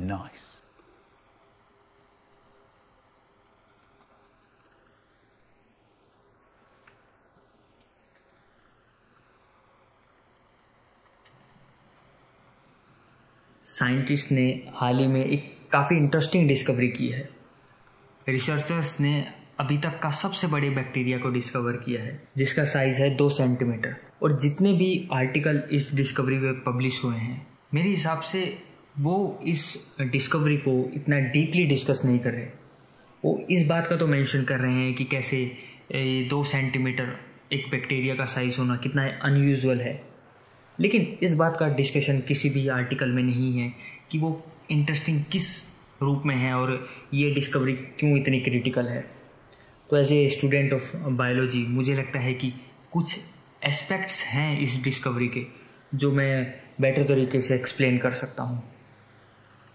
Nice. Scientist ने हाल ही में एक काफ़ी इंटरेस्टिंग डिस्कवरी की है रिसर्चर्स ने अभी तक का सबसे बड़े बैक्टीरिया को डिस्कवर किया है, जिसका साइज़ है दो सेंटीमीटर और जितने भी आर्टिकल इस डिस्कवरी में पब्लिश हुए हैं, मेरे हिसाब से वो इस डिस्कवरी को इतना डीपली डिस्कस नहीं कर रहे। वो इस बात का तो मेंशन कर रहे हैं कि कैसे दो सेंटीमीटर एक बैक्टीरिया का साइज़ होना कितना अनयूजुअल है। लेकिन इस बात का डिस्कशन किसी भी आर्टिकल में नहीं है कि वो इंटरेस्टिंग किस रूप में है और ये डिस्कवरी क्यों इतनी क्रिटिकल है। तो as a student of biology मुझे लगता है कि कुछ एस्पेक्ट्स हैं इस डिस्कवरी के जो मैं बेटर तरीके से एक्सप्लेन कर सकता हूँ।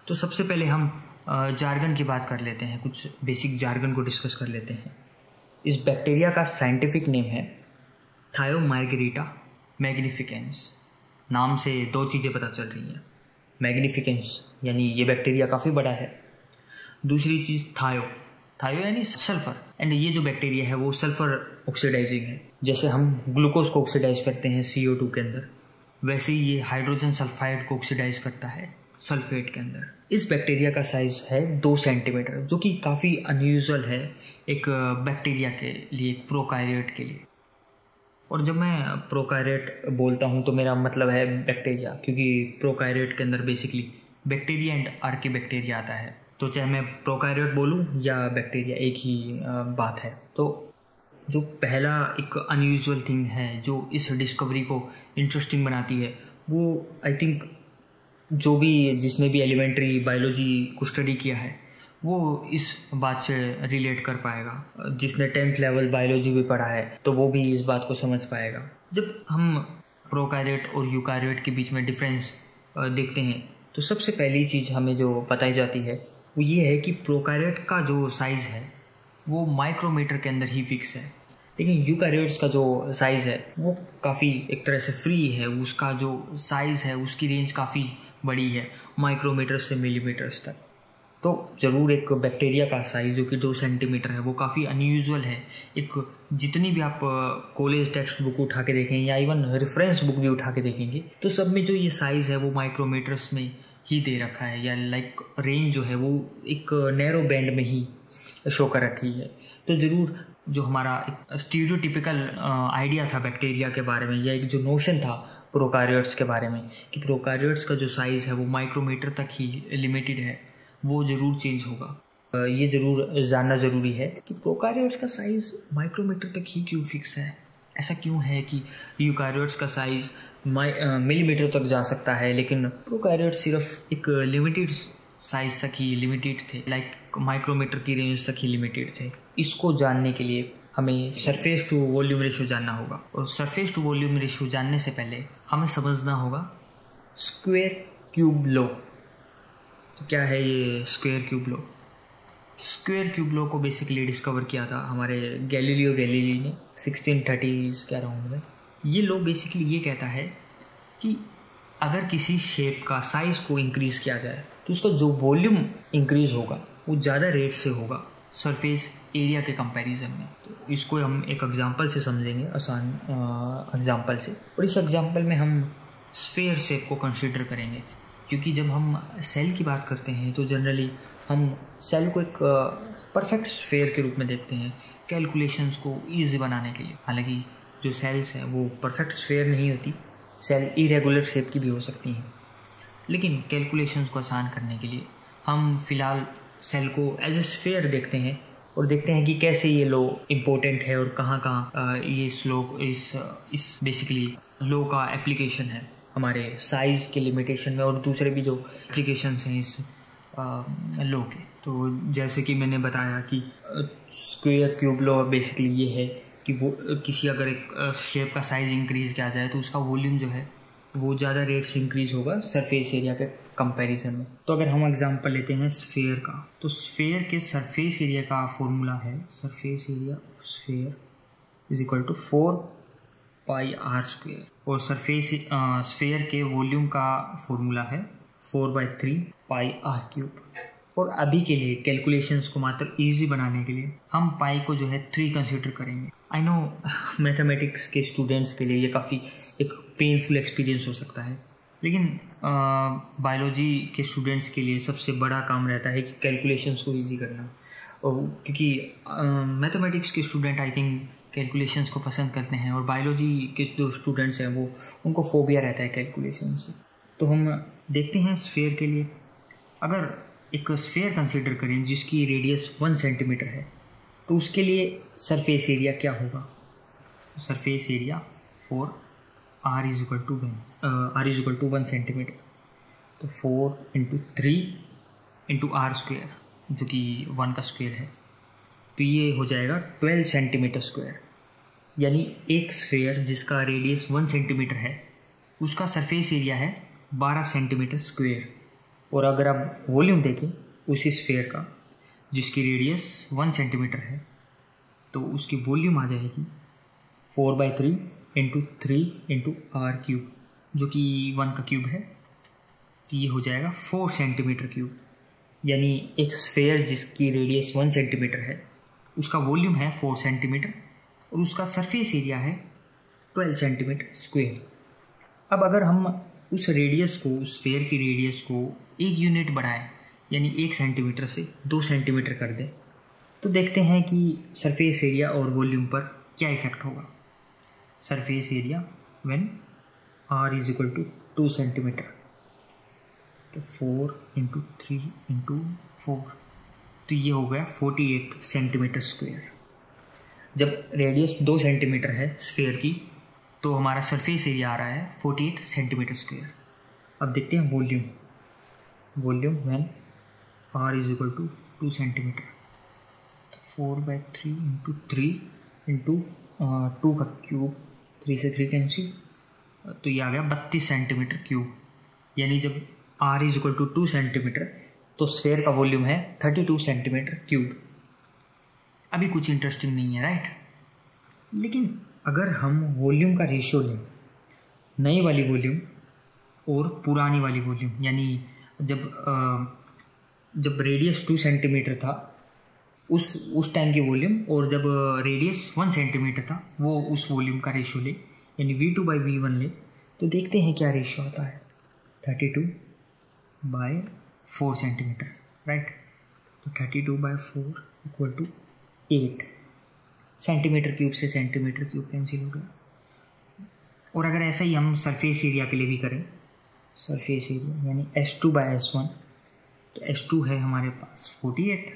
तो सबसे पहले हम जार्गन की बात कर लेते हैं, कुछ बेसिक जार्गन को डिस्कस कर लेते हैं। इस बैक्टीरिया का साइंटिफिक नेम है थायोमार्गरीटा मैग्निफिकेंस नाम से दो चीज़ें पता चल रही हैं। मैग्निफिकेंस यानी ये बैक्टीरिया काफ़ी बड़ा है। दूसरी चीज़ थायो थायो यानी सल्फ़र एंड ये जो बैक्टीरिया है, वो सल्फ़र ऑक्सीडाइजिंग है। जैसे हम ग्लूकोज को ऑक्सीडाइज करते हैं सी के अंदर, वैसे ही ये हाइड्रोजन सल्फाइड को ऑक्सीडाइज करता है। सल्फेट के अंदर। इस बैक्टीरिया का साइज़ है दो सेंटीमीटर जो कि काफ़ी अनयूजल है एक बैक्टीरिया के लिए एक प्रोकारियोट के लिए। और जब मैं प्रोकारियोट बोलता हूँ तो मेरा मतलब है बैक्टीरिया, क्योंकि प्रोकारियोट के अंदर basically bacteria and archaebacteria आता है। तो चाहे मैं प्रोकारियोट बोलूँ या बैक्टीरिया, एक ही बात है। तो जो पहला एक अनयूजल थिंग है, जो इस डिस्कवरी को इंटरेस्टिंग बनाती है, वो आई थिंक जो भी जिसने भी एलिमेंट्री बायोलॉजी को स्टडी किया है, वो इस बात से रिलेट कर पाएगा। जिसने टेंथ लेवल बायोलॉजी भी पढ़ा है तो वो भी इस बात को समझ पाएगा। जब हम प्रोकारियोट और यूकारियोट के बीच में डिफरेंस देखते हैं तो सबसे पहली चीज़ हमें जो बताई जाती है, वो ये है कि प्रोकारियोट का जो साइज़ है, वो माइक्रोमीटर के अंदर ही फिक्स है। लेकिन यूकारियोट्स का जो साइज़ है, वो काफ़ी एक तरह से फ्री है, उसका जो साइज़ है, उसकी रेंज काफ़ी बड़ी है माइक्रोमीटर से मिलीमीटर्स तक। तो ज़रूर एक बैक्टीरिया का साइज़ जो कि दो सेंटीमीटर है, वो काफ़ी अनयूजल है। एक जितनी भी आप कॉलेज टेक्स्ट बुक उठा के देखें या इवन रेफरेंस बुक भी उठा के देखेंगे तो सब में जो ये साइज़ है वो माइक्रोमीटर्स में ही दे रखा है। या लाइक रेंज जो है वो एक नैरो बैंड में ही शो कर रखी है। तो ज़रूर जो हमारा एक स्टीरियोटिपिकल आइडिया था बैक्टीरिया के बारे में या एक जो नोशन था प्रोकारियोट्स के बारे में, कि प्रोकारियोट्स का जो साइज़ है, वो माइक्रोमीटर तक ही लिमिटेड है, वो ज़रूर चेंज होगा। ये ज़रूर जानना ज़रूरी है कि प्रोकारियोट्स का साइज़ माइक्रोमीटर तक ही क्यों फिक्स है? ऐसा क्यों है कि यूकारियोट्स का साइज़ मिलीमीटर तक जा सकता है, लेकिन प्रोकैरियोट सिर्फ़ एक लिमिटेड साइज़ तक ही लिमिटेड थे लाइक माइक्रोमीटर की रेंज तक ही लिमिटेड थे। इसको जानने के लिए हमें सरफेस टू वॉल्यूम रेशियो जानना होगा। और सरफेस टू वॉल्यूम रेशियो जानने से पहले हमें समझना होगा। Square cube law. तो क्या है ये square cube law? Square cube law को बेसिकली डिस्कवर किया था हमारे गैलीलियो गैलीली ने सिक्सटीन थर्टीज़ कह रहा हूँ मैं। ये लो बेसिकली ये कहता है कि अगर किसी शेप का साइज़ को इंक्रीज़ किया जाए तो उसका जो वॉल्यूम इंक्रीज़ होगा वो ज़्यादा रेट से होगा। सरफेस एरिया के कंपैरिजन में। तो इसको हम एक एग्जांपल से समझेंगे, आसान एग्जांपल से। और इस एग्जांपल में हम स्फेयर शेप को कंसिडर करेंगे। क्योंकि जब हम सेल की बात करते हैं तो जनरली हम सेल को एक परफेक्ट स्फेयर के रूप में देखते हैं कैलकुलेशंस को ईजी बनाने के लिए। हालाँकि जो सेल्स हैं, वो परफेक्ट स्फेयर नहीं होती। सेल इरेगुलर शेप की भी हो सकती हैं। लेकिन कैलकुलेशंस को आसान करने के लिए हम फ़िलहाल सेल को एज ए स्फेयर देखते हैं। और देखते हैं कि कैसे ये लो इम्पोर्टेंट है और कहाँ कहाँ ये स्लो इस इस बेसिकली लो का एप्लीकेशन है हमारे साइज़ के लिमिटेशन में और दूसरे भी जो एप्लीकेशन हैं इस लो के। तो जैसे कि मैंने बताया कि स्क्वेयर क्यूब लो बेसिकली ये है कि वो, किसी अगर एक शेप का साइज़ इंक्रीज़ किया जाए तो उसका वॉल्यूम जो है वो ज़्यादा रेट से इंक्रीज़ होगा सरफेस एरिया के कंपैरिजन में। तो अगर हम एग्जांपल लेते हैं स्फेयर का तो स्फेयर के सरफेस एरिया का फॉर्मूला है surface area of sphere is equal to four pi r square और सरफेस स्फेयर के वॉल्यूम का फॉर्मूला है four by three pi r cube और अभी के लिए कैलकुलेशंस को मात्र इजी बनाने के लिए हम पाई को जो है थ्री कंसिडर करेंगे। आई नो मैथमेटिक्स के स्टूडेंट्स के लिए ये काफ़ी एक पेनफुल एक्सपीरियंस हो सकता है। लेकिन बायोलॉजी के स्टूडेंट्स के लिए सबसे बड़ा काम रहता है कि कैलकुलेशंस को ईजी करना। और क्योंकि मैथमेटिक्स के स्टूडेंट आई थिंक कैलकुलेशंस को पसंद करते हैं और बायोलॉजी के जो स्टूडेंट्स हैं वो, उनको फोबिया रहता है कैलकुलेशन से। तो हम देखते हैं स्फेयर के लिए। अगर एक स्फेयर कंसिडर करें जिसकी रेडियस वन सेंटीमीटर है तो उसके लिए सरफेस एरिया क्या होगा? Surface area four r is equal to one r is equal to one centimetre तो four into three into r square जो कि वन का स्क्वेयर है। तो ये हो जाएगा ट्वेल्व सेंटीमीटर स्क्वायर यानी एक स्फेयर जिसका रेडियस वन सेंटीमीटर है, उसका सरफेस एरिया है बारह सेंटीमीटर स्क्वेयर और अगर आप वॉल्यूम देखें, उसी स्फेयर का, जिसकी रेडियस वन सेंटीमीटर है तो उसकी वॉल्यूम आ जाएगी four by three into three into r cube जो कि वन का क्यूब है तो ये हो जाएगा फोर सेंटीमीटर क्यूब यानी एक स्फेयर जिसकी रेडियस वन सेंटीमीटर है, उसका वॉल्यूम है फोर सेंटीमीटर और उसका सरफेस एरिया है ट्वेल्व सेंटीमीटर स्क्वेयर अब अगर हम उस रेडियस को, उस स्फेयर की रेडियस को एक यूनिट बढ़ाएँ, यानी एक सेंटीमीटर से दो सेंटीमीटर कर दें तो देखते हैं कि सरफेस एरिया और वॉल्यूम पर क्या इफ़ेक्ट होगा। Surface area when r is equal to two centimetre तो four into three into four तो ये हो गया फोर्टी एट सेंटीमीटर स्क्वेयर जब रेडियस दो सेंटीमीटर है स्फेयर की तो हमारा सरफेस एरिया आ रहा है फोर्टी एट सेंटीमीटर स्क्वेयर अब देखते हैं volume volume when r is equal to two centimetre तो four by three into three into two का क्यूब थ्री से थ्री कैंसिल तो ये आ गया बत्तीस सेंटीमीटर क्यूब यानी जब r is equal to two centimetre तो स्फेयर का वॉल्यूम है थर्टी टू सेंटीमीटर क्यूब अभी कुछ इंटरेस्टिंग नहीं है राइट लेकिन अगर हम वॉल्यूम का रेशियो लें नई वाली वॉल्यूम और पुरानी वाली वॉल्यूम यानी जब आ, जब रेडियस टू सेंटीमीटर था उस उस टाइम की वॉल्यूम और जब रेडियस वन सेंटीमीटर था, वो उस वॉल्यूम का रेशियो ले, यानी v two by v one ले तो देखते हैं क्या रेशियो आता है। Thirty two by four centimetre right तो thirty two by four equal to eight centimetre cube से सेंटीमीटर क्यूब कैंसिल हो गया। और अगर ऐसा ही हम सरफेस एरिया के लिए भी करें सरफेस एरिया यानी S two by S one तो एस टू है हमारे पास फोर्टी एट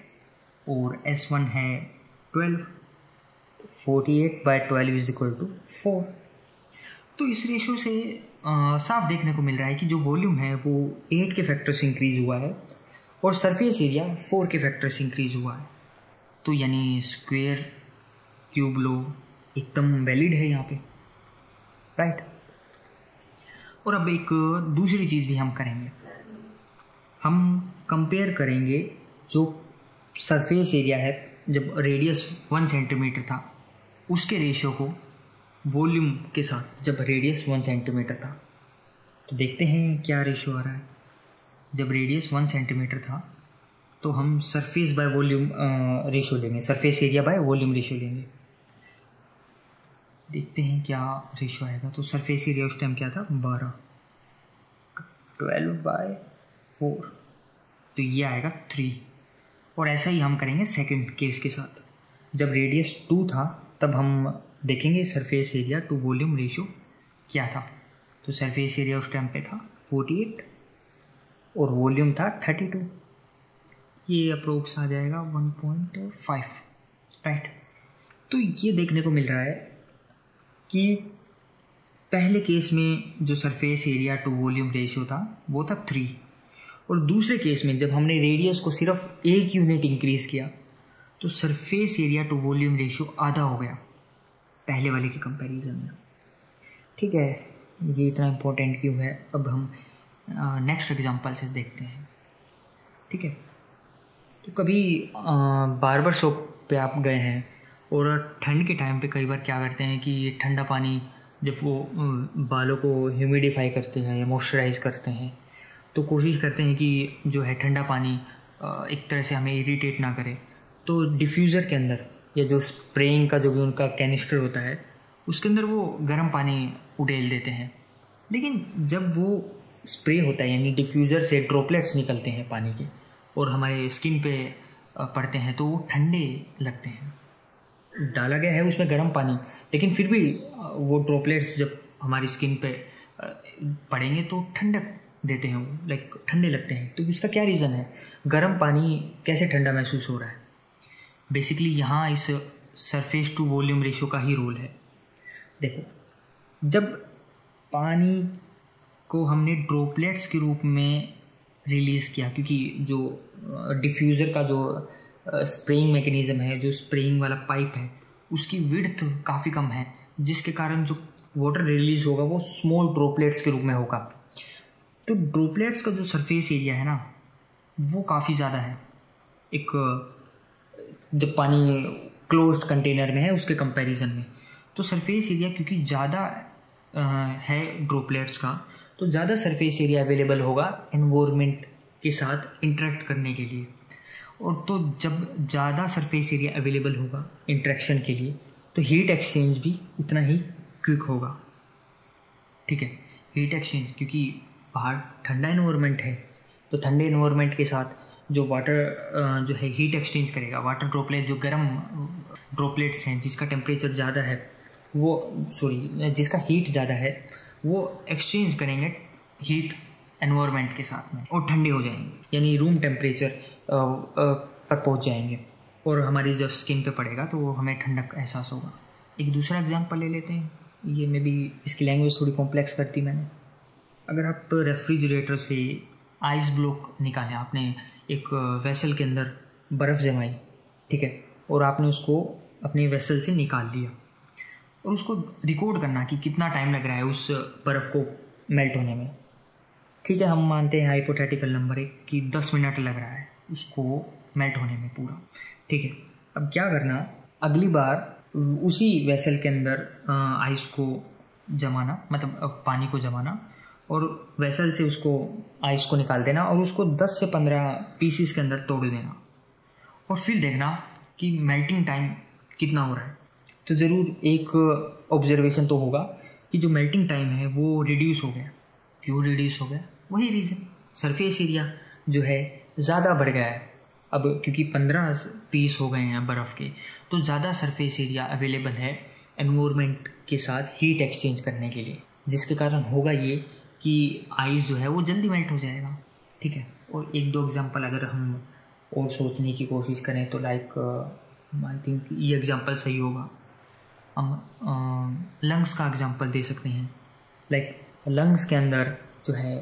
और एस वन है twelve forty eight by twelve is equal to four तो इस रेशो से आ, साफ़ देखने को मिल रहा है कि जो वॉल्यूम है वो एट के फैक्टर से इंक्रीज हुआ है और सरफेस एरिया फोर के फैक्टर से इंक्रीज हुआ है। तो यानी स्क्वेयर क्यूब लो एकदम वैलिड है यहाँ पे। राइट और अब एक दूसरी चीज़ भी हम करेंगे। हम कंपेयर करेंगे जो सरफेस एरिया है, जब रेडियस वन सेंटीमीटर था, उसके रेशियो को वॉल्यूम के साथ, जब रेडियस वन सेंटीमीटर था तो देखते हैं क्या रेशियो आ रहा है। जब रेडियस वन सेंटीमीटर था तो हम सरफेस बाय वॉल्यूम रेशियो लेंगे surface area by volume ratio लेंगे। देखते हैं क्या रेशियो आएगा। तो सरफेस एरिया उस टाइम क्या था? बारह। ट्वेल्व बाय फोर तो ये आएगा थ्री और ऐसा ही हम करेंगे सेकंड केस के साथ। जब रेडियस टू था, तब हम देखेंगे surface area to volume ratio क्या था। तो सरफेस एरिया उस टाइम पे था फोर्टी एट और वॉल्यूम था थर्टी टू ये अप्रोक्स आ जाएगा वन पॉइंट फाइव राइट तो ये देखने को मिल रहा है कि पहले केस में जो surface area to volume ratio था, वो था थ्री और दूसरे केस में जब हमने रेडियस को सिर्फ़ एक यूनिट इंक्रीज किया तो surface area to volume ratio आधा हो गया, पहले वाले के कंपैरिजन में। ठीक है, ये इतना इम्पोर्टेंट क्यों है? अब हम नेक्स्ट एग्जांपल से देखते हैं। ठीक है? तो कभी बार्बर शॉप पे आप गए हैं और ठंड के टाइम पे कई बार क्या करते हैं कि ये ठंडा पानी जब वो बालों को ह्यूमिडिफाई करते हैं या मॉइस्चराइज करते हैं तो कोशिश करते हैं कि जो है ठंडा पानी एक तरह से हमें इरीटेट ना करे। तो डिफ्यूज़र के अंदर, या जो स्प्रेइंग का जो भी उनका कैनिस्टर होता है, उसके अंदर वो गर्म पानी उडेल देते हैं। लेकिन जब वो स्प्रे होता है, यानी डिफ्यूज़र से ड्रॉपलेट्स निकलते हैं पानी के, और हमारे स्किन पे पड़ते हैं तो वो ठंडे लगते हैं। डाला गया है उसमें गर्म पानी, लेकिन फिर भी वो ड्रॉपलेट्स जब हमारी स्किन पे पड़ेंगे तो ठंडक देते हैं लाइक ठंडे लगते हैं। तो उसका क्या रीज़न है? गर्म पानी कैसे ठंडा महसूस हो रहा है? बेसिकली यहाँ इस सरफेस टू वॉल्यूम रेशियो का ही रोल है। देखो, जब पानी को हमने ड्रॉपलेट्स के रूप में रिलीज़ किया, क्योंकि जो डिफ्यूज़र का जो स्प्रेइंग मैकेनिज़्म है, जो स्प्रेइंग वाला पाइप है, उसकी विड्थ काफ़ी कम है, जिसके कारण जो वाटर रिलीज़ होगा, वो स्मॉल ड्रॉपलेट्स के रूप में होगा। तो ड्रोपलेट्स का जो सरफेस एरिया है ना, वो काफ़ी ज़्यादा है। एक, जब पानी क्लोज्ड कंटेनर में है, उसके कंपैरिजन में। तो सरफेस एरिया क्योंकि ज़्यादा है ड्रोपलेट्स का तो ज़्यादा सरफेस एरिया अवेलेबल होगा इन्वायरमेंट के साथ इंटरेक्ट करने के लिए। और तो जब ज़्यादा सरफेस एरिया अवेलेबल होगा इंट्रैक्शन के लिए तो हीट एक्सचेंज भी उतना ही क्विक होगा। ठीक है? हीट एक्सचेंज क्योंकि बाहर ठंडा इन्वायरमेंट है तो ठंडे इन्वायरमेंट के साथ जो वाटर जो है हीट एक्सचेंज करेगा वाटर ड्रॉपलेट जो गर्म ड्रॉपलेट्स हैं, जिसका टेम्परेचर ज़्यादा है, वो सॉरी जिसका हीट ज़्यादा है, वो एक्सचेंज करेंगे हीट एनवायरनमेंट के साथ में, और ठंडे हो जाएँगे, यानी रूम टेम्परेचर पर पहुँच जाएँगे, और हमारी जब स्किन पे पड़ेगा तो वो हमें ठंडक एहसास होगा। एक दूसरा एग्जांपल ले लेते हैं, ये मे भी इसकी लैंग्वेज थोड़ी कॉम्प्लेक्स करती मैंने। अगर आप रेफ्रिजरेटर से आइस ब्लॉक निकालें, आपने एक वेसल के अंदर बर्फ़ जमाई, ठीक है, और आपने उसको अपने वेसल से निकाल लिया, और उसको रिकॉर्ड करना कि कितना टाइम लग रहा है उस बर्फ़ को मेल्ट होने में। ठीक है, हम मानते हैं हाइपोथेटिकल नंबर एक कि दस मिनट लग रहा है उसको मेल्ट होने में पूरा। ठीक है, अब क्या करना, अगली बार उसी वेसल के अंदर आइस को जमाना मतलब पानी को जमाना और वेसल से उसको आइस को निकाल देना और उसको 10 से 15 पीसीस के अंदर तोड़ देना। और फिर देखना कि मेल्टिंग टाइम कितना हो रहा है। तो ज़रूर एक ऑब्जर्वेशन तो होगा कि जो मेल्टिंग टाइम है, वो रिड्यूस हो गया। क्यों रिड्यूस हो गया? वही रीज़न सरफेस एरिया जो है, ज़्यादा बढ़ गया है। अब क्योंकि पंद्रह पीस हो गए हैं बर्फ़ के तो ज़्यादा सरफेस एरिया अवेलेबल है एनवायरमेंट के साथ हीट एक्सचेंज करने के लिए। जिसके कारण होगा ये कि आइस जो है वो जल्दी मेल्ट हो जाएगा, ठीक है? और एक दो एग्जांपल अगर हम और सोचने की कोशिश करें तो लाइक आई थिंक ये एग्जांपल सही होगा। हम लंग्स का एग्जांपल दे सकते हैं। लाइक लंग्स के अंदर जो है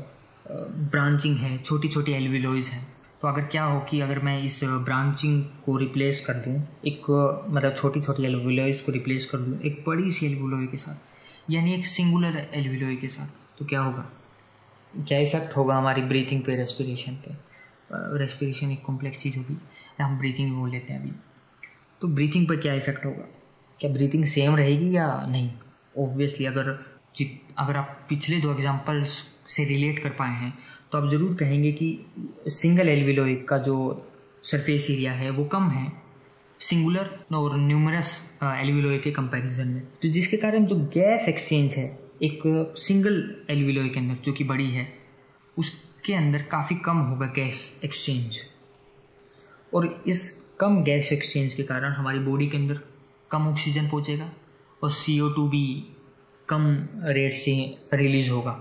ब्रांचिंग है छोटी छोटी एलविलोइज हैं। तो अगर क्या हो कि अगर मैं इस ब्रांचिंग को रिप्लेस कर दूँ, एक मतलब छोटी छोटी एलविलोइज को रिप्लेस कर दूँ, एक बड़ी सी एलविलोई के साथ, यानी एक सिंगुलर एलविलोई के साथ तो क्या होगा? क्या इफ़ेक्ट होगा हमारी ब्रीथिंग पे रेस्पिरेशन पे? रेस्पिरेशन एक कॉम्प्लेक्स चीज़ होगी। हम ब्रीथिंग बोल लेते हैं अभी। तो ब्रीथिंग पर क्या इफ़ेक्ट होगा? क्या ब्रीथिंग सेम रहेगी या नहीं? ऑब्वियसली अगर जित, अगर आप पिछले दो एग्जाम्पल्स से रिलेट कर पाए हैं तो आप ज़रूर कहेंगे कि सिंगल एल्विलोइक का जो सरफेस एरिया है, वो कम है। सिंगुलर और न्यूमरस एल्विलोई के कंपैरिजन में। तो जिसके कारण जो गैस एक्सचेंज है एक सिंगल एल्विलोई के अंदर जो कि बड़ी है, उसके अंदर काफ़ी कम होगा गैस एक्सचेंज और इस कम गैस एक्सचेंज के कारण हमारी बॉडी के अंदर कम ऑक्सीजन पहुंचेगा और सी भी कम रेट से रिलीज़ होगा.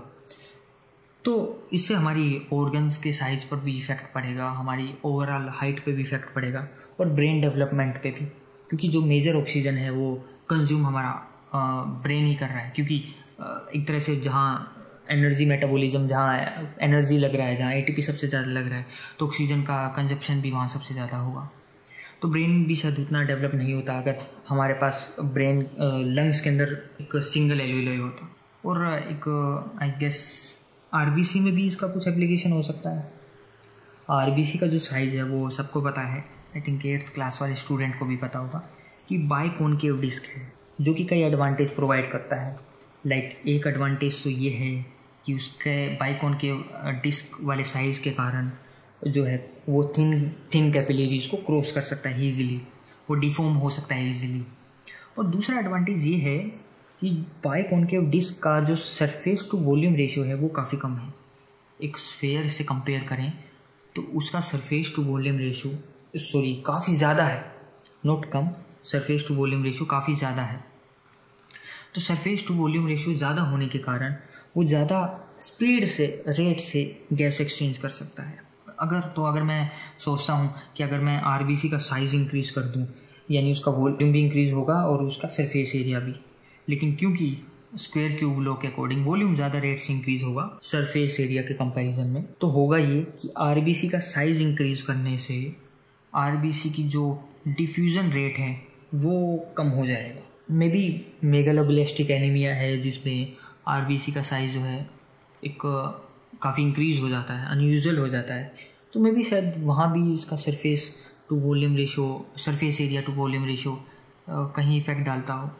तो इससे हमारी ऑर्गन्स के साइज़ पर भी इफ़ेक्ट पड़ेगा, हमारी ओवरऑल हाइट पे भी इफ़ेक्ट पड़ेगा और ब्रेन डेवलपमेंट पे भी. क्योंकि जो मेजर ऑक्सीजन है वो कंज्यूम हमारा ब्रेन ही कर रहा है. क्योंकि एक तरह से जहाँ एनर्जी मेटाबॉलिज्म जहाँ एनर्जी लग रहा है, जहाँ एटीपी सबसे ज़्यादा लग रहा है तो ऑक्सीजन का कंजप्शन भी वहाँ सबसे ज़्यादा होगा। तो ब्रेन भी शायद उतना डेवलप नहीं होता अगर हमारे पास ब्रेन लंग्स के अंदर एक सिंगल एल्यूलोई होता और एक आई गेस आरबीसी में भी इसका कुछ एप्लीकेशन हो सकता है। आरबीसी का जो साइज़ है वो सबको पता है। आई थिंक एट्थ क्लास वाले स्टूडेंट को भी पता होगा कि बाई कौन कॉनकेव डिस्क है, जो कि कई एडवांटेज प्रोवाइड करता है। लाइक like, एक एडवांटेज तो ये है कि उसके बाइकॉन के डिस्क वाले साइज़ के कारण जो है वो थिन थिन कैपिलरीज को क्रॉस कर सकता है ईजिली वो डिफॉर्म हो सकता है ईजिली और दूसरा एडवांटेज ये है कि बाइक के डिस्क का जो सरफेस टू वॉल्यूम रेशियो है वो काफ़ी कम है। एक स्फेयर से कंपेयर करें तो उसका surface to volume ratio sorry काफ़ी ज़्यादा है। Not come surface to volume ratio काफ़ी ज़्यादा है। तो सरफेस टू वॉल्यूम रेशियो ज़्यादा होने के कारण वो ज़्यादा स्पीड से रेट से गैस एक्सचेंज कर सकता है। अगर तो अगर मैं सोचता हूँ कि अगर मैं आरबीसी का साइज़ इंक्रीज़ कर दूँ, यानी उसका वॉल्यूम भी इंक्रीज़ होगा और उसका सरफेस एरिया भी। लेकिन क्योंकि स्क्वायर क्यूब लॉ के अकॉर्डिंग वॉल्यूम ज़्यादा रेट से इंक्रीज होगा सरफेस एरिया के कंपैरिजन में तो होगा ये कि आरबीसी का साइज़ इंक्रीज करने से आरबीसी की जो डिफ्यूज़न रेट है, वो कम हो जाएगा। मे बी मेगालोबलेस्टिक एनीमिया है, जिसमें आरबीसी का साइज़ जो है, एक काफ़ी इंक्रीज हो जाता है अनयूजल हो जाता है। तो मे बी शायद वहाँ भी इसका surface to volume ratio surface area to volume ratio कहीं इफ़ेक्ट डालता हो।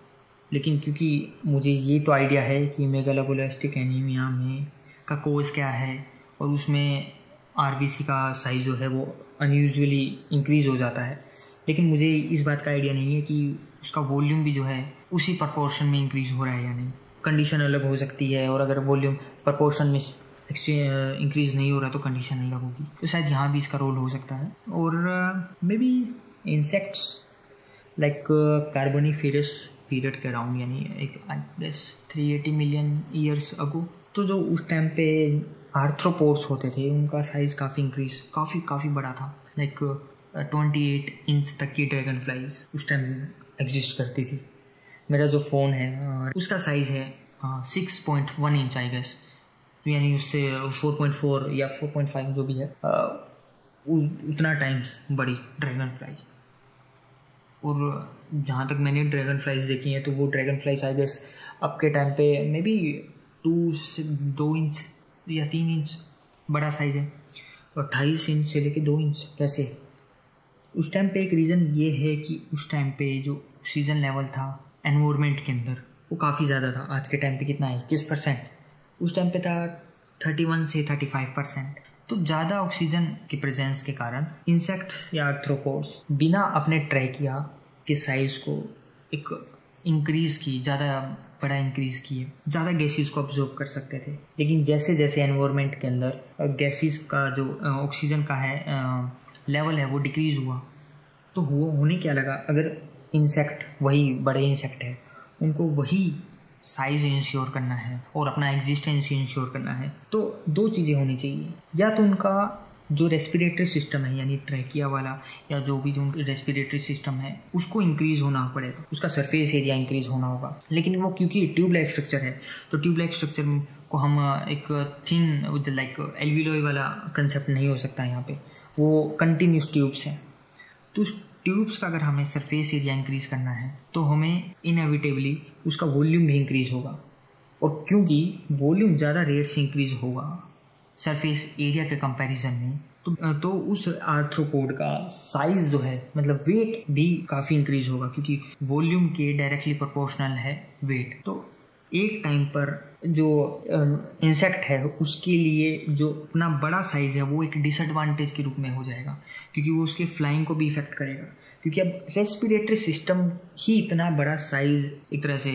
लेकिन क्योंकि मुझे ये तो आइडिया है कि मेगालोबोलास्टिक एनीमिया में का कोज क्या है, और उसमें आरबीसी का साइज़ जो है वो अनयूजली इंक्रीज़ हो जाता है। लेकिन मुझे इस बात का आइडिया नहीं है कि उसका वॉल्यूम भी जो है उसी प्रपोर्शन में इंक्रीज़ हो रहा है या नहीं कंडीशन अलग हो सकती है और अगर वॉल्यूम प्रपोर्शन में इंक्रीज़ नहीं हो रहा तो कंडीशन अलग होगी। तो शायद यहाँ भी इसका रोल हो सकता है। और maybe insects like Carboniferous period के अराउंड यानी एक three eighty million years ago तो जो उस टाइम पे आर्थ्रोपोड्स होते थे, उनका साइज़ काफ़ी इंक्रीज काफ़ी काफ़ी बड़ा था। लाइक ट्वेंटी एट इंच तक की ड्रैगन फ्लाइज उस टाइम एग्जिस्ट करती थी। मेरा जो फ़ोन है उसका साइज़ है six point one inch I guess यानी उससे फोर पॉइंट फोर या फोर पॉइंट फाइव जो भी है उतना टाइम्स बड़ी ड्रैगन फ्लाई और जहाँ तक मैंने ड्रैगन फ्लाइज देखी हैं तो वो ड्रैगन फ्लाइज आई गेस अब के टाइम पे मे बी टू से, दो इंच या तीन इंच बड़ा साइज़ है। और अट्ठाईस इंच से लेके दो इंच कैसे? उस टाइम पे एक रीज़न ये है कि उस टाइम पे जो ऑक्सीजन लेवल था एनवायरमेंट के अंदर, वो काफ़ी ज़्यादा था। आज के टाइम पे कितना है? किस परसेंट उस टाइम पे था थर्टी वन से थर्टी फाइव परसेंट तो ज़्यादा ऑक्सीजन की प्रेजेंस के कारण इंसेक्ट्स या आर्थ्रोपोड्स बिना अपने ट्रैकिया के साइज़ को एक इंक्रीज की, ज़्यादा बड़ा इंक्रीज किए। ज़्यादा गैसेस को ऑब्जॉर्व कर सकते थे। लेकिन जैसे जैसे एनवायरनमेंट के अंदर गैसेस का जो ऑक्सीजन का है लेवल है, वो डिक्रीज हुआ। तो वो होने क्या लगा? अगर इंसेक्ट वही बड़े इंसेक्ट है, उनको वही साइज़ इंश्योर करना है और अपना एग्जिस्टेंस इंश्योर करना है तो दो चीज़ें होनी चाहिए। या तो उनका जो रेस्पिरेटरी सिस्टम है, यानी ट्रैकिया वाला, या जो भी जो रेस्पिरेटरी सिस्टम है, उसको इंक्रीज होना पड़ेगा उसका सरफेस एरिया इंक्रीज होना होगा। लेकिन वो क्योंकि ट्यूबलाइट स्ट्रक्चर है तो ट्यूबलाइट स्ट्रक्चर को हम एक थिन लाइक एलविलोई वाला कंसेप्ट नहीं हो सकता यहाँ पे। वो कंटिन्यूस ट्यूब्स हैं। तो उस ट्यूब्स का अगर हमें सरफेस एरिया इंक्रीज करना है तो हमें इनएविटेबली उसका वॉल्यूम भी इंक्रीज होगा। और क्योंकि वॉल्यूम ज़्यादा रेट से इंक्रीज होगा सरफेस एरिया के कंपैरिजन में तो तो उस आर्थ्रोपोड का साइज़ जो है मतलब वेट भी काफ़ी इंक्रीज होगा, क्योंकि वॉल्यूम के डायरेक्टली प्रोपोर्शनल है वेट तो एक टाइम पर जो इंसेक्ट है, उसके लिए जो अपना बड़ा साइज़ है, वो एक डिसएडवांटेज के रूप में हो जाएगा, क्योंकि वो उसके फ्लाइंग को भी इफ़ेक्ट करेगा। क्योंकि अब रेस्पिरेटरी सिस्टम ही इतना बड़ा साइज़ एक तरह से,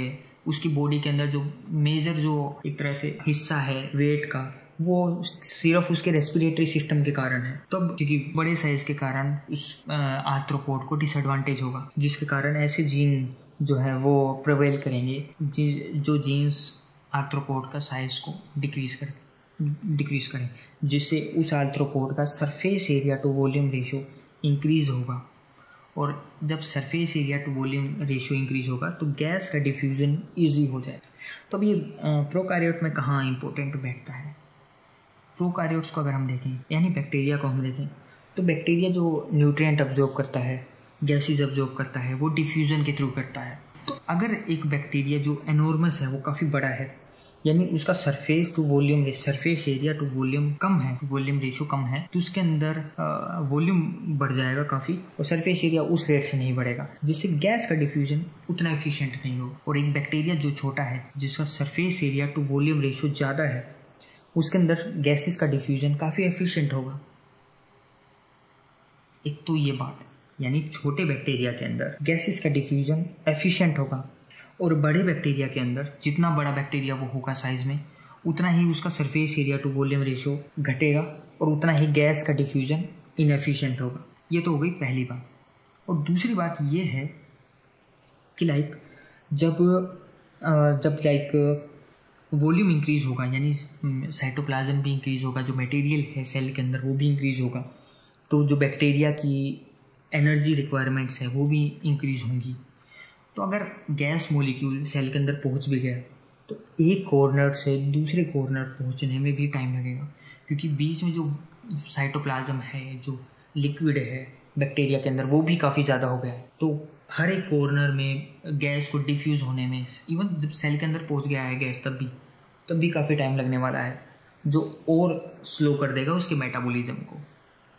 उसकी बॉडी के अंदर जो मेजर जो एक तरह से हिस्सा है वेट का, वो सिर्फ़ उसके रेस्पिरेटरी सिस्टम के कारण है। तब तो क्योंकि बड़े साइज़ के कारण उस आर्थ्रोपोड को डिसएडवांटेज होगा, जिसके कारण ऐसे जीन जो है वो प्रवेल करेंगे, जो जीन्स आर्थ्रोपोड का साइज़ को डिक्रीज कर डिक्रीज करें, जिससे उस आर्थ्रोपोड का surface area to volume ratio increase होगा। और जब surface area to volume ratio increase होगा तो गैस का डिफ्यूज़न ईजी हो जाएगा। तो अब ये प्रोकारियोट में कहाँ इंपॉर्टेंट बैठता है? प्रोकारियोट्स को अगर हम देखें, यानी बैक्टीरिया को हम देखें तो बैक्टीरिया जो न्यूट्रिएंट ऑब्जॉर्व करता है गैसेज ऑब्जॉर्व करता है, वो डिफ्यूज़न के थ्रू करता है। तो अगर एक बैक्टीरिया जो एनोर्मस है, वो काफ़ी बड़ा है, यानी उसका surface to volume surface area to volume कम है वॉल्यूम रेशियो कम है तो उसके अंदर वॉल्यूम बढ़ जाएगा काफ़ी और सरफेस एरिया उस रेट से नहीं बढ़ेगा, जिससे गैस का डिफ्यूजन उतना एफिशिएंट नहीं हो। और एक बैक्टीरिया जो छोटा है, जिसका surface area to volume ratio ज़्यादा है, उसके अंदर गैसेस का डिफ्यूजन काफ़ी एफिशिएंट होगा। एक तो ये बात यानी छोटे बैक्टीरिया के अंदर। गैसेस का डिफ्यूजन एफिशिएंट होगा। और बड़े बैक्टीरिया के अंदर, जितना बड़ा बैक्टीरिया वो होगा साइज़ में, उतना ही उसका surface area to volume ratio घटेगा और उतना ही गैस का डिफ्यूजन इनएफिशिएंट होगा। ये तो हो गई पहली बात। और दूसरी बात ये है कि लाइक जब जब लाइक वॉल्यूम इंक्रीज होगा, यानी साइटोप्लाज्म भी इंक्रीज होगा, जो मटेरियल है सेल के अंदर, वो भी इंक्रीज होगा। तो जो बैक्टीरिया की एनर्जी रिक्वायरमेंट्स है, वो भी इंक्रीज होंगी। तो अगर गैस मोलिक्यूल सेल के अंदर पहुँच भी गया तो एक कॉर्नर से दूसरे कॉर्नर पहुँचने में भी टाइम लगेगा। क्योंकि बीच में जो साइटोप्लाज्म है, जो लिक्विड है बैक्टीरिया के अंदर, वो भी काफ़ी ज़्यादा हो गया। है तो हर एक कॉर्नर में गैस को डिफ्यूज़ होने में इवन जब सेल के अंदर पहुँच गया है गैस तब भी तब भी काफ़ी टाइम लगने वाला है, जो और स्लो कर देगा उसके मेटाबॉलिज्म को।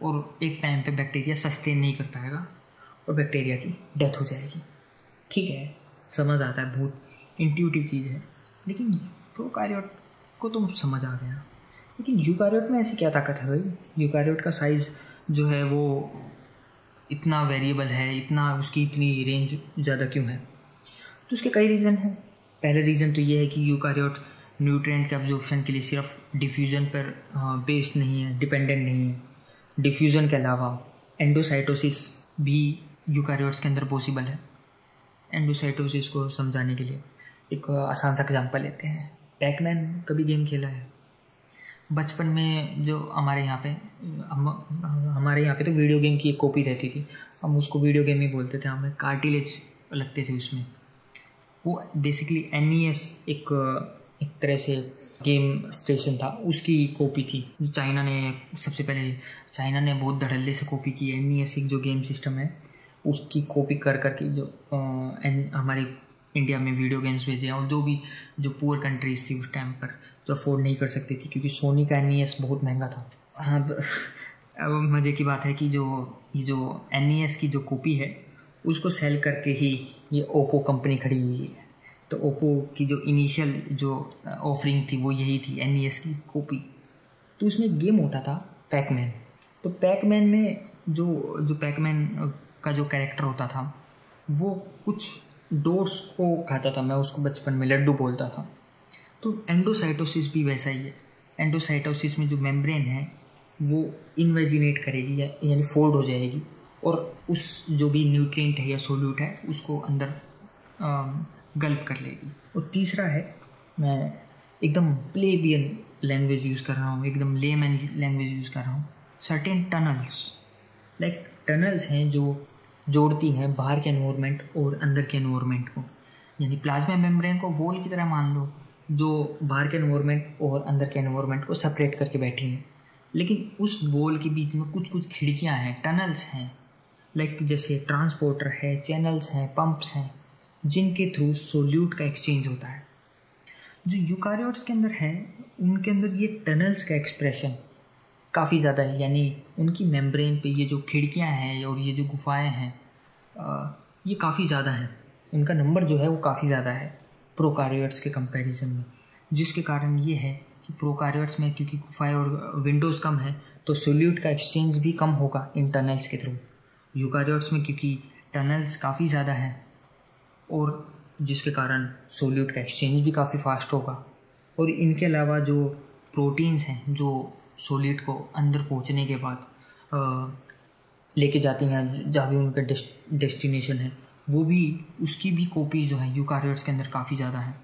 और एक टाइम पे बैक्टीरिया सस्टेन नहीं कर पाएगा और बैक्टीरिया की डेथ हो जाएगी। ठीक है, समझ आता है, बहुत इंट्यूटिव चीज़ है। लेकिन प्रोकारियोट को तो समझ आ गया। लेकिन यूकारियोट में ऐसी क्या ताकत है भाई? यूकारियोट का साइज़ जो है वो इतना वेरिएबल है, इतना उसकी इतनी रेंज ज़्यादा क्यों है? तो उसके कई रीज़न हैं। पहले रीज़न तो ये है कि यूकारियोट न्यूट्रिएंट के एब्जॉर्प्शन के लिए सिर्फ़ डिफ्यूज़न पर बेस्ड नहीं है डिपेंडेंट नहीं है। डिफ्यूज़न के अलावा एंडोसाइटोसिस भी यूकारियोट्स के अंदर पॉसिबल है। एंडोसाइटोसिस को समझाने के लिए एक आसान सा एग्जांपल लेते हैं। पैकमैन कभी गेम खेला है। बचपन में जो हमारे यहाँ पे, हम, हमारे यहाँ पे तो वीडियो गेम की एक कॉपी रहती थी। हम उसको वीडियो गेम ही बोलते थे। हमें कार्टिलेज लगते थे उसमें। वो बेसिकली एन एक एक तरह से गेम स्टेशन था। उसकी कॉपी थी। जो चाइना ने सबसे पहले चाइना ने बहुत धड़ल्ले से कॉपी की है। एन एक जो गेम सिस्टम है, उसकी कॉपी कर करके जो एन हमारे इंडिया में वीडियो गेम्स भेजे हैं और जो भी, जो पुअर कंट्रीज़ थी उस टाइम पर, जो अफोर्ड नहीं कर सकती थी, क्योंकि सोनी का एन बहुत महँगा था। हाँ अब मज़े की बात है कि जो, ये जो एन की जो कॉपी है, उसको सेल करके ही ये ओप्पो कंपनी खड़ी हुई है। तो ओप्पो की जो इनिशियल जो ऑफरिंग थी, वो यही थी एन की कॉपी तो उसमें गेम होता था पैकमैन तो पैकमैन में जो जो पैकमैन का जो कैरेक्टर होता था, वो कुछ डोर्स को खाता था, मैं उसको बचपन में लड्डू बोलता था। तो एंडोसाइटोसिस भी वैसा ही है। एंडोसाइटोसिस में जो मेम्ब्रेन है, वो इन्वेजिनेट करेगी या, यानी फोल्ड हो जाएगी और उस जो भी न्यूट्रिएंट है या सोल्यूट है, उसको अंदर गल्प कर लेगी। और तीसरा है, मैं एकदम प्लेबियन लैंग्वेज यूज़ कर रहा हूँ, एकदम लेमैन लैंग्वेज यूज़ कर रहा हूँ। सर्टेन टनल्स लाइक टनल्स हैं जो जोड़ती हैं बाहर के एनवायरमेंट और अंदर के एनवायरमेंट को। यानी प्लाज्मा मेम्ब्रेन को वॉल की तरह मान लो, जो बाहर के एनवायरमेंट और अंदर के एनवायरमेंट को सेपरेट करके बैठी हैं। लेकिन उस वॉल के बीच में कुछ कुछ खिड़कियाँ हैं टनल्स हैं। लाइक जैसे ट्रांसपोर्टर है चैनल्स हैं पंप्स हैं, जिनके थ्रू सोल्यूट का एक्सचेंज होता है। जो यूकारियोट्स के अंदर है, उनके अंदर ये टनल्स का एक्सप्रेशन काफ़ी ज़्यादा है, यानी उनकी मेम्ब्रेन पे ये जो खिड़कियाँ हैं और ये जो गुफाएँ हैं ये काफ़ी ज़्यादा हैं। उनका नंबर जो है वो काफ़ी ज़्यादा है प्रोकारियोट्स के कंपैरिजन में, जिसके कारण ये है कि प्रोकारियोट्स में क्योंकि गुफाएँ और विंडोज़ कम है तो सोल्यूट का एक्सचेंज भी कम होगा इन टनल्स के थ्रू यूकारियोट्स में क्योंकि टनल्स काफ़ी ज़्यादा हैं और जिसके कारण सोल्यूट का एक्सचेंज भी काफ़ी फास्ट होगा। और इनके अलावा जो प्रोटीन्स हैं, जो सोलिड को अंदर पहुँचने के बाद लेके जाती हैं, जहाँ भी उनका डेस्टिनेशन है। वो भी, उसकी भी कॉपी जो है यूकारियोट्स के अंदर काफ़ी ज़्यादा है।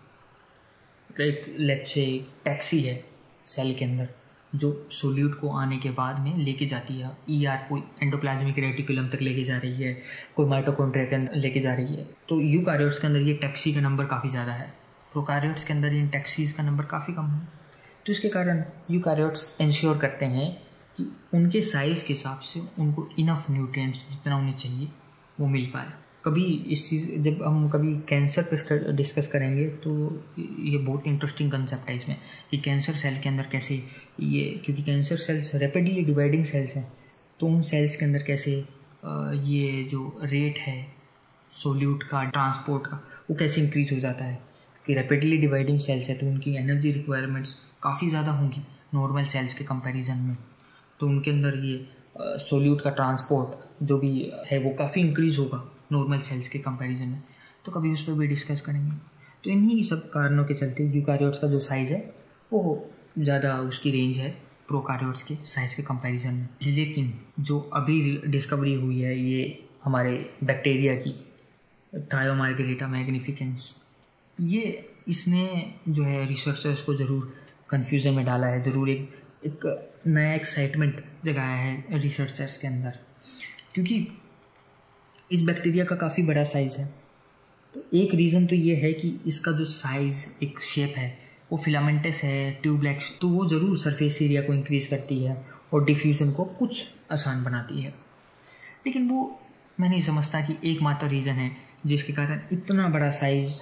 एक लेट से टैक्सी है सेल के अंदर, जो सोल्यूट को आने के बाद में लेके जाती है। ई आर कोई एंडोप्लाज्मिक रेटिकुलम तक लेके जा रही है, कोई माइटोकॉन्ड्रिया के अंदर लेके जा रही है। तो यू के अंदर ये टैक्सी का नंबर काफ़ी ज़्यादा है। प्रोकारियोट्स के अंदर इन टैक्सीज का नंबर काफ़ी कम है। तो इसके कारण यूकारियोट्स इंश्योर करते हैं कि उनके साइज़ के हिसाब से उनको इनफ न्यूट्रिएंट्स जितना उन्हें चाहिए, वो मिल पाए। कभी इस चीज़, जब हम कभी कैंसर पर डिस्कस करेंगे तो ये बहुत इंटरेस्टिंग कंसेप्ट है इसमें कि कैंसर सेल के अंदर कैसे ये, क्योंकि cancer cells rapidly dividing cells हैं तो उन सेल्स के अंदर कैसे ये जो रेट है सोल्यूट का ट्रांसपोर्ट का, वो कैसे इंक्रीज हो जाता है? कि रैपिडली डिवाइडिंग सेल्स है तो उनकी एनर्जी रिक्वायरमेंट्स काफ़ी ज़्यादा होंगी नॉर्मल सेल्स के कंपैरिजन में। तो उनके अंदर ये सोल्यूट का ट्रांसपोर्ट जो भी है, वो काफ़ी इंक्रीज होगा नॉर्मल सेल्स के कंपैरिजन में। तो कभी उस पर भी डिस्कस करेंगे। तो इन्हीं सब कारणों के चलते यूकारियोट्स का जो साइज़ है, वो ज़्यादा उसकी रेंज है प्रोकारियोट्स के साइज़ के कंपैरिजन में। लेकिन जो अभी डिस्कवरी हुई है, ये हमारे बैक्टीरिया की थायोमार्गेरिटा मैग्निफिकेंस ये इसने जो है रिसर्चर्स को ज़रूर कन्फ्यूज़न में डाला है, ज़रूर एक एक नया एक्साइटमेंट जगाया है रिसर्चर्स के अंदर। क्योंकि इस बैक्टीरिया का काफ़ी बड़ा साइज़ है। तो एक रीज़न तो ये है कि इसका जो साइज़ एक शेप है, वो फिलामेंटस है ट्यूबलैक्स तो वो ज़रूर सरफेस एरिया को इंक्रीज़ करती है और डिफ्यूज़न को कुछ आसान बनाती है। लेकिन वो, मैं नहीं समझता कि एकमात्र रीज़न है, जिसके कारण इतना बड़ा साइज़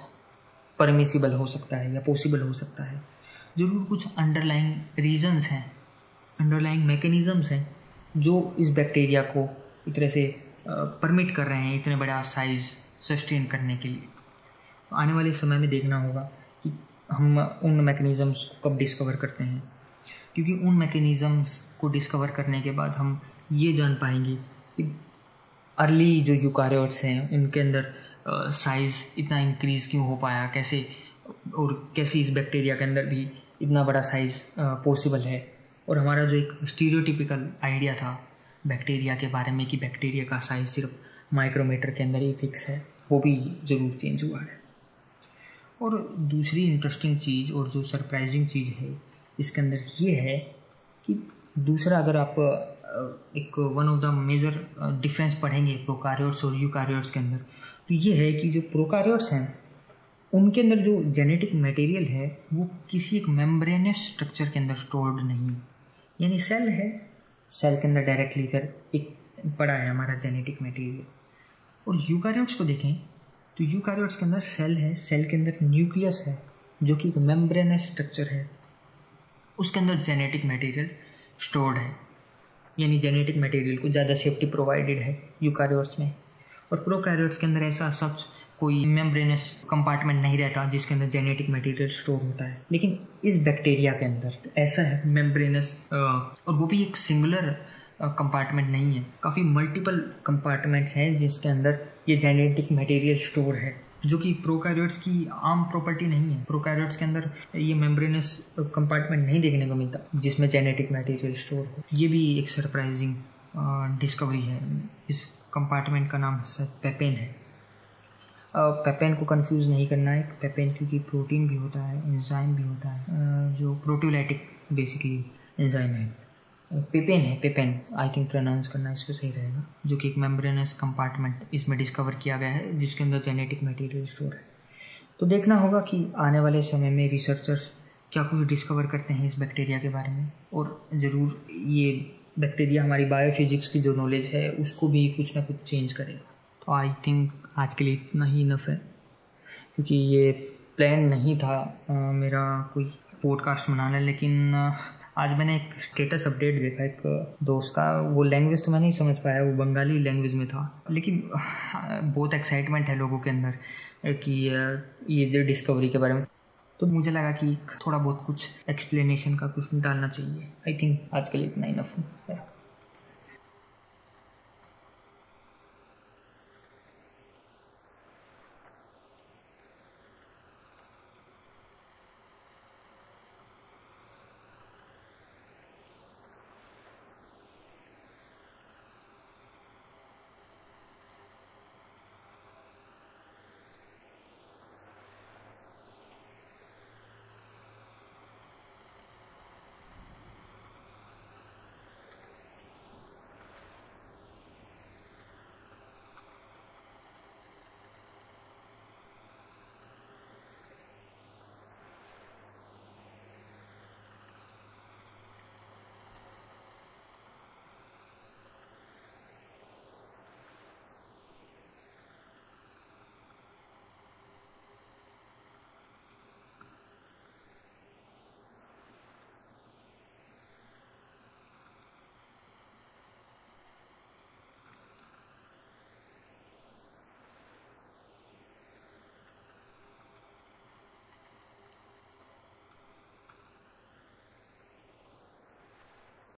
परमिसिबल हो सकता है या पॉसिबल हो सकता है। ज़रूर कुछ अंडरलाइंग रीजंस हैं अंडरलाइंग मैकेनिज़म्स हैं, जो इस बैक्टीरिया को एक तरह से परमिट कर रहे हैं इतने बड़ा साइज़ सस्टेन करने के लिए। आने वाले समय में देखना होगा कि हम उन मैकेनिज़म्स को कब डिस्कवर करते हैं। क्योंकि उन मैकेनिज़म्स को डिस्कवर करने के बाद हम ये जान पाएँगे कि अर्ली जो यूकारियोट्स हैं, उनके अंदर साइज़ इतना इंक्रीज़ क्यों हो पाया, कैसे और कैसे इस बैक्टीरिया के अंदर भी इतना बड़ा साइज़ पॉसिबल है। और हमारा जो एक स्टीरियोटिपिकल आइडिया था बैक्टीरिया के बारे में कि बैक्टीरिया का साइज़ सिर्फ़ माइक्रोमीटर के अंदर ही फिक्स है, वो भी ज़रूर चेंज हुआ है। और दूसरी इंटरेस्टिंग चीज़ और जो सरप्राइजिंग चीज़ है, इसके अंदर ये है कि दूसरा अगर आप एक one of the major difference पढ़ेंगे प्रोकारियोट्स और यूकारियोट्स के अंदर तो ये है कि जो प्रोकारियोट्स हैं उनके अंदर जो जेनेटिक मटेरियल है, वो किसी एक मेम्ब्रेनस स्ट्रक्चर के अंदर स्टोर्ड नहीं। यानी सेल है सेल के अंदर डायरेक्टली कर एक पड़ा है हमारा जेनेटिक मटेरियल और यूकारियोट्स को देखें तो यूकारियोट्स के अंदर सेल है सेल के अंदर न्यूक्लियस है, जो कि एक मेम्ब्रेनस स्ट्रक्चर है। उसके अंदर जेनेटिक मटेरियल स्टोर्ड है। यानी जेनेटिक मटेरियल को ज़्यादा सेफ्टी प्रोवाइडेड है यूकारियोट्स में। और प्रोकारियोट्स के अंदर ऐसा सच कोई मेम्ब्रेनस कंपार्टमेंट नहीं रहता जिसके अंदर जेनेटिक मटेरियल स्टोर होता है। लेकिन इस बैक्टीरिया के अंदर ऐसा है मेम्ब्रेनस और वो भी एक सिंगुलर कंपार्टमेंट नहीं है। काफ़ी मल्टीपल कंपार्टमेंट्स हैं जिसके अंदर ये जेनेटिक मटेरियल स्टोर है, जो कि प्रोकारियोट्स की आम प्रॉपर्टी नहीं है। प्रोकारियोट्स के अंदर ये मेम्ब्रेनस कंपार्टमेंट नहीं देखने को मिलता, जिसमें जेनेटिक मटेरियल स्टोर हो। ये भी एक सरप्राइजिंग डिस्कवरी है। इस कंपार्टमेंट का नाम पेपेन है। पेपेन को कंफ्यूज नहीं करना है। पेपेन क्योंकि प्रोटीन भी होता है एंजाइम भी होता है जो प्रोटियोलाइटिक बेसिकली एंजाइम है। पेपेन है पेपेन आई थिंक प्रोनाउंस करना इसको सही रहेगा, जो कि एक मेम्ब्रेनस कंपार्टमेंट इसमें डिस्कवर किया गया है, जिसके अंदर जेनेटिक मटेरियल स्टोर है। तो देखना होगा कि आने वाले समय में रिसर्चर्स क्या कुछ डिस्कवर करते हैं इस बैक्टीरिया के बारे में, और ज़रूर ये बैक्टीरिया हमारी बायोफिजिक्स की जो नॉलेज है, उसको भी कुछ ना कुछ चेंज करेगा। तो आई थिंक आज के लिए इतना ही इनफ है। क्योंकि ये प्लान नहीं था आ, मेरा कोई पॉडकास्ट बनाना लेकिन आज मैंने एक स्टेटस अपडेट देखा एक दोस्त का। वो लैंग्वेज तो मैं नहीं समझ पाया वो बंगाली लैंग्वेज में था। लेकिन बहुत एक्साइटमेंट है लोगों के अंदर कि ये जो डिस्कवरी के बारे में। तो मुझे लगा कि थोड़ा बहुत कुछ एक्सप्लेनेशन का कुछ डालना चाहिए। आई थिंक आज के लिए इतना इनफ है।